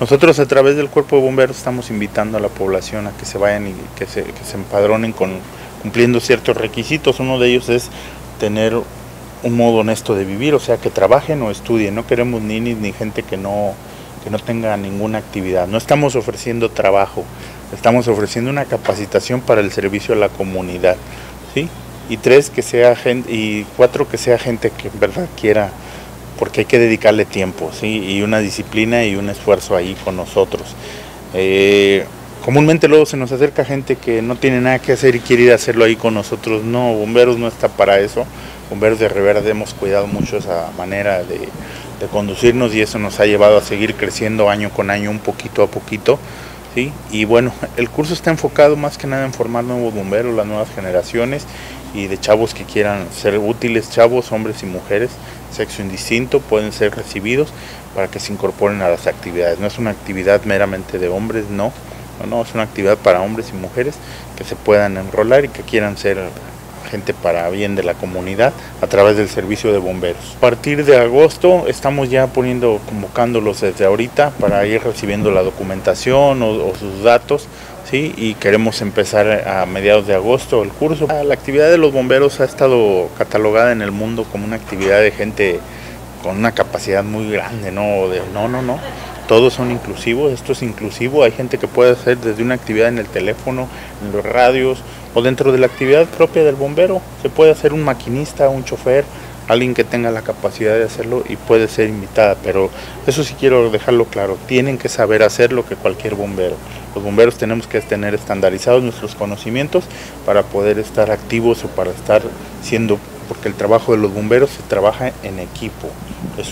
Nosotros a través del cuerpo de bomberos estamos invitando a la población a que se vayan y que se, empadronen con cumpliendo ciertos requisitos. Uno de ellos es tener un modo honesto de vivir, o sea, que trabajen o estudien. No queremos ninis ni gente que no, que no tenga ninguna actividad. No estamos ofreciendo trabajo, estamos ofreciendo una capacitación para el servicio a la comunidad. ¿sí? Y tres, que sea gente, y cuatro, que sea gente que en verdad quiera, porque hay que dedicarle tiempo, ¿sí? y una disciplina y un esfuerzo ahí con nosotros. Eh, comúnmente luego se nos acerca gente que no tiene nada que hacer y quiere ir a hacerlo ahí con nosotros. No, bomberos no está para eso. Bomberos de Reverde hemos cuidado mucho esa manera de, de conducirnos y eso nos ha llevado a seguir creciendo año con año, un poquito a poquito. ¿sí? Y bueno, el curso está enfocado más que nada en formar nuevos bomberos, las nuevas generaciones y de chavos que quieran ser útiles, chavos, hombres y mujeres, sexo indistinto, pueden ser recibidos para que se incorporen a las actividades. No es una actividad meramente de hombres, no, no, no, es una actividad para hombres y mujeres que se puedan enrolar y que quieran ser gente para bien de la comunidad a través del servicio de bomberos. A partir de agosto estamos ya poniendo, convocándolos desde ahorita para ir recibiendo la documentación o, sus datos. ¿sí? Y queremos empezar a mediados de agosto el curso. La actividad de los bomberos ha estado catalogada en el mundo como una actividad de gente con una capacidad muy grande, ¿no? De, no, no, no. Todos son inclusivos, esto es inclusivo, hay gente que puede hacer desde una actividad en el teléfono, en los radios o dentro de la actividad propia del bombero. Se puede hacer un maquinista, un chofer, alguien que tenga la capacidad de hacerlo y puede ser invitada, pero eso sí quiero dejarlo claro, tienen que saber hacer lo que cualquier bombero. Los bomberos tenemos que tener estandarizados nuestros conocimientos para poder estar activos o para estar siendo, porque el trabajo de los bomberos se trabaja en equipo. Eso